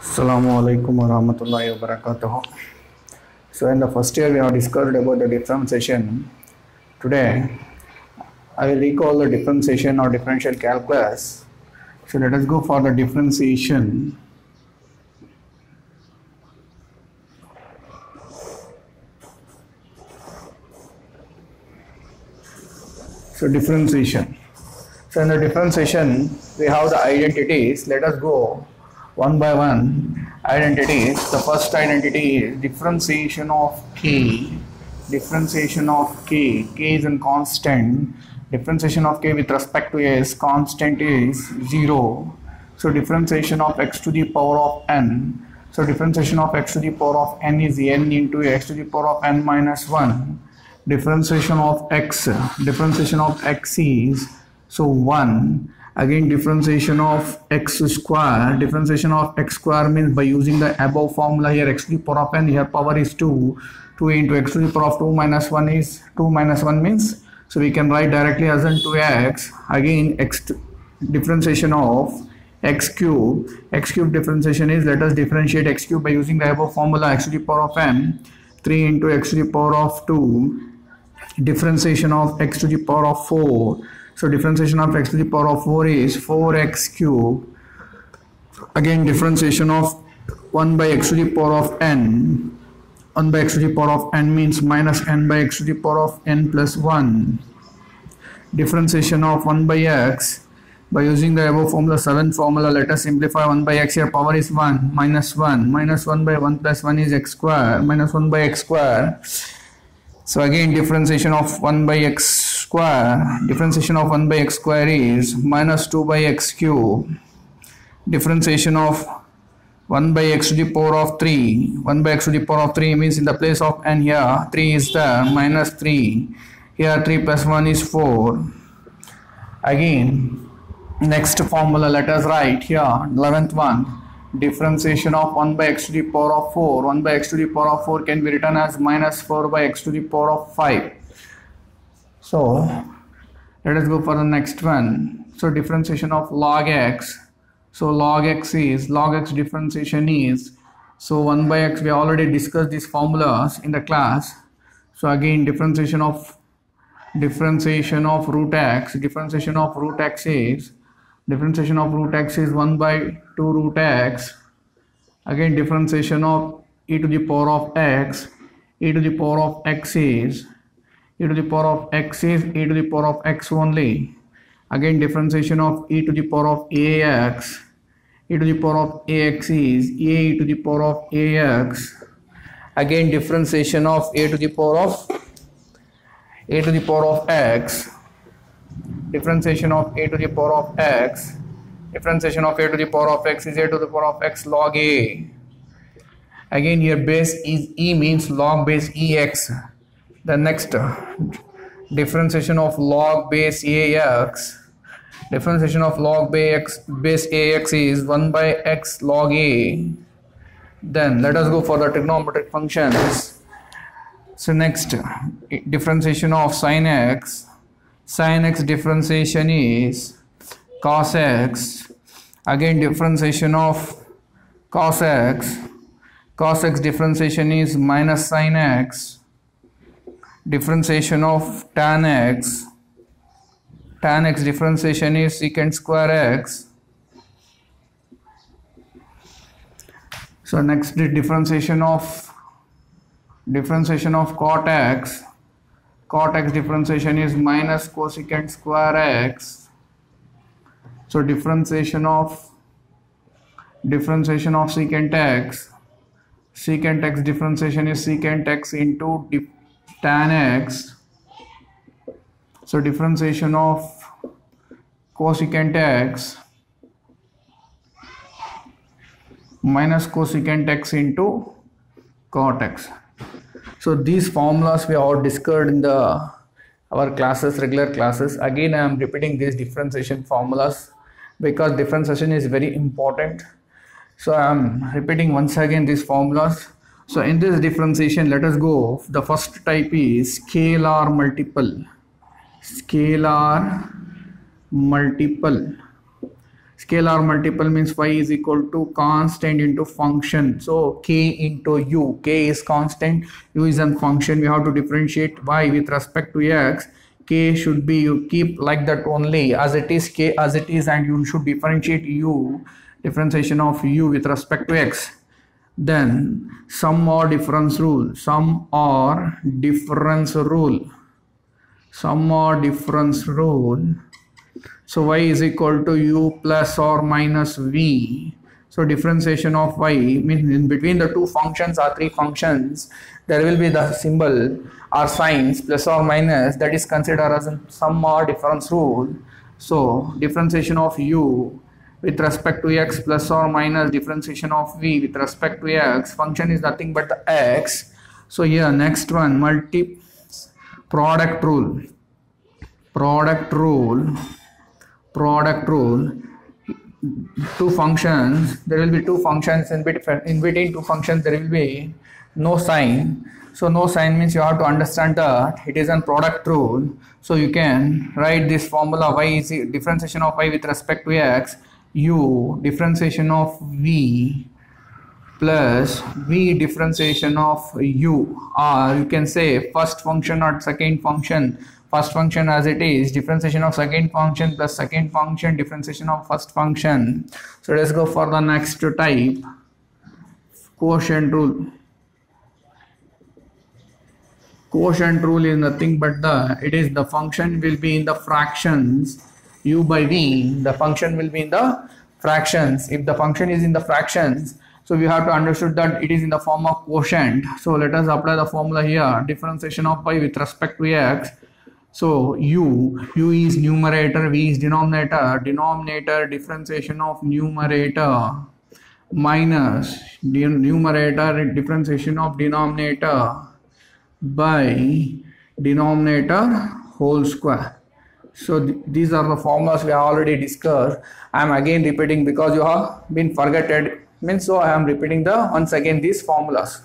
Assalamu alaikum wa rahmatullahi wa barakatuh. So in the first year we have discussed about the differentiation. Today I will recall the differentiation or differential calculus. So let us go for the differentiation. So differentiation. So in the differentiation, we have the identities. Let us go one by one. Identities. The first identity is differentiation of k. Differentiation of k. k is a constant. Differentiation of k with respect to s constant is zero. So differentiation of x to the power of n. So differentiation of x to the power of n is n into x to the power of n minus 1 differentiation of x differentiation of x is so 1 again differentiation of x square. Differentiation of x square means by using the above formula here x to the power of n here power is 2 2 into x to the power of 2 minus 1 is 2 minus 1 means so we can write directly as in 2x again x differentiation of x cube. x cube differentiation is let us differentiate x cube by using the above formula x to the power of m 3 into x to the power of 2 differentiation of x to the power of 4 so differentiation of x to the power of 4 is 4x cube again differentiation of 1 by x to the power of n. 1 by x to the power of n means minus n by x to the power of n plus 1 differentiation of 1 by x by using the above formula 7 formula. Let us simplify. 1 by x here power is 1 minus 1 minus 1 by 1 plus 1 is x square. Minus 1 by x square. So again differentiation of 1 by x square differentiation of 1 by x square is minus 2 by x cube. Differentiation of 1 by x to the power of 3 1 by x to the power of 3 means in the place of n here 3 is there minus 3 here 3 plus 1 is 4 again next formula let us write here 11th one. Differentiation of 1 by x to the power of 4 1 by x to the power of 4 can be written as minus 4 by x to the power of 5 so let us go for the next one. So differentiation of log x. So log x is log x differentiation is so 1 by x we already discussed these formulas in the class. So again differentiation of differentiation of root x differentiation of root x is differentiation of root x is 1 by 2 root x. Again differentiation of e to the power of x e to the power of x is e to the power of x is e to the power of x only again differentiation of e to the power of ax e to the power of ax is a e to the power of ax again differentiation of a to the power of a to the power of x differentiation of a to the power of x differentiation of a to the power of x is a to the power of x log a again here base is e means log base ex the next differentiation of log base ax differentiation of log base base ax is 1 by x log a. Then let us go for the trigonometric functions. So next differentiation of sin x. Sin x differentiation is cos x. Again differentiation of cos x. Cos x differentiation is minus sin x differentiation of tan x. Tan x differentiation is secant square x. So next the differentiation of differentiation of cot x. Cot x differentiation is minus cosecant square x. So differentiation of differentiation of secant x. Secant x differentiation is secant x into tan x. So differentiation of cosecant x minus cosecant x into cot x. So these formulas we all discussed in the our classes regular classes. Again i am repeating these differentiation formulas because differentiation is very important. So i am repeating once again these formulas so in this differentiation let us go. The first type is scalar multiple. Scalar multiple. Scalar multiple means y is equal to constant into function. So k into u. K is constant u is a function. We have to differentiate y with respect to x. K should be you keep like that only. As it is k as it is and you should differentiate u. Differentiation of u with respect to x then sum or difference rule. Sum or difference rule. Sum or difference rule. So y is equal to u plus or minus v. So differentiation of y means in between the two functions or three functions. There will be the symbol or signs plus or minus. That is considered as a sum or difference rule. So differentiation of u with respect to x plus or minus differentiation of v with respect to x function is nothing but the x. So here next one multi product rule. Product rule product rule two functions there will be two functions in between in between two functions there will be no sign. So no sign means you have to understand that it is a product rule. So you can write this formula y is differentiation of y with respect to x u differentiation of v plus v differentiation of u. Or you can say first function or second function. First function as it is differentiation of second function plus second function differentiation of first function. So let's go for the next type. Quotient rule. Quotient rule is nothing but the it is the function will be in the fractions u by v, the function will be in the fractions. If the function is in the fractions, so we have to understood that it is in the form of quotient. So let us apply the formula here. Differentiation of y with respect to x. So u, u is numerator, v is denominator. Denominator differentiation of numerator minus numerator differentiation of denominator by denominator whole square so th these are the formulas we have already discussed. I am again repeating because you have been forgotten. Means so I am repeating the once again these formulas.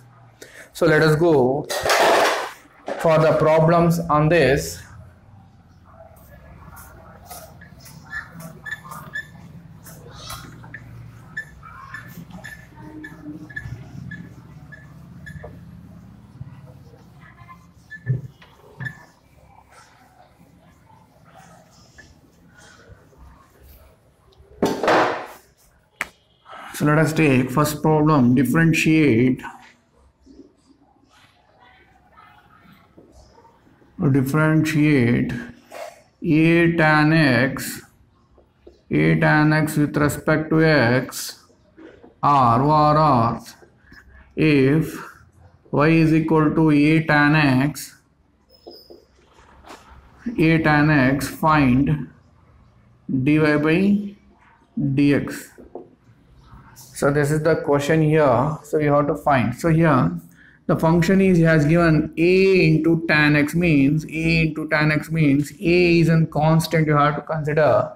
So let us go for the problems on this. So let us take first problem differentiate. Differentiate a tan x a tan x with respect to x r or r. If y is equal to a tan x a tan x find dy by dx so this is the question here. So you have to find. So here the function is has given a into tan x means a into tan x means a is a constant. You have to consider.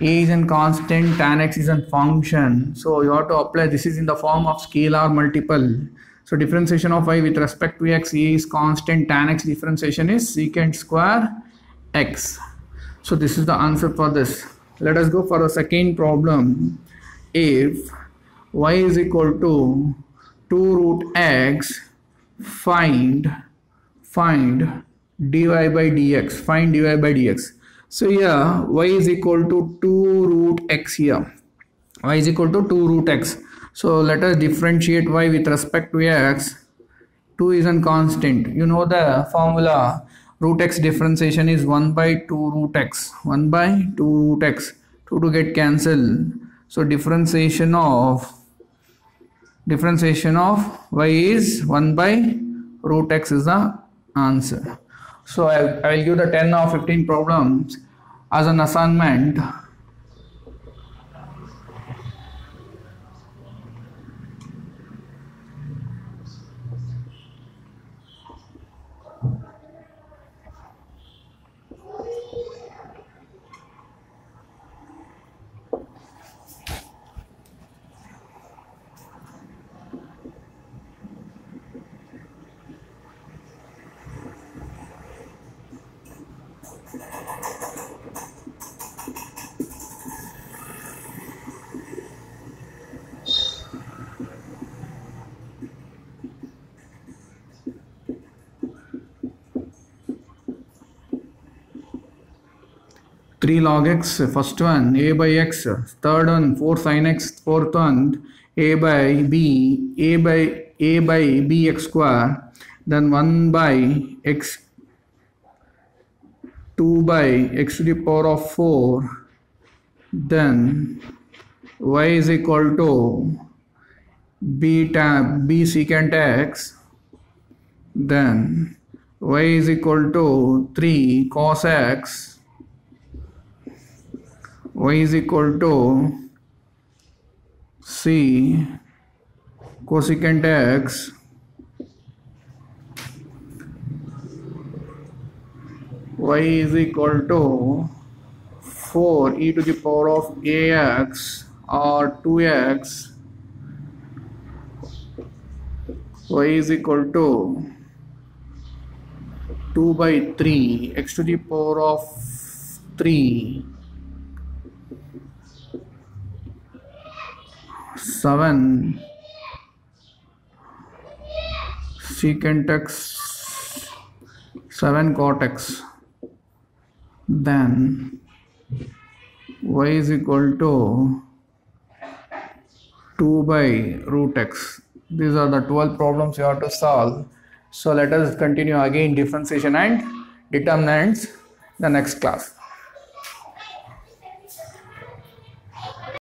A is a constant tan x is a function. So you have to apply. This is in the form of scalar multiple. So differentiation of y with respect to x a is constant tan x differentiation is secant square x. So this is the answer for this. Let us go for the second problem. If y is equal to 2 root x find find dy by dx find dy by dx. So here y is equal to 2 root x here. y is equal to 2 root x. So let us differentiate y with respect to x. 2 is a constant. You know the formula root x differentiation is 1 by 2 root x. 1 by 2 root x. 2 to get cancelled. So differentiation of differentiation of y is 1 by root x is the answer. So I, I will give the 10 or 15 problems as an assignment 3 log x first one a by x third one 4 sin x fourth one a by b a by a by bx square then 1 by x 2 by x to the power of 4 then y is equal to beta b secant x then y is equal to 3 cos x y is equal to c cosecant x y is equal to 4 e to the power of ax or 2x y is equal to 2 by 3 x to the power of 3 7 secant x 7 cot x then y is equal to 2 by root x. These are the 12 problems you have to solve. So let us continue again differentiation and determinants the next class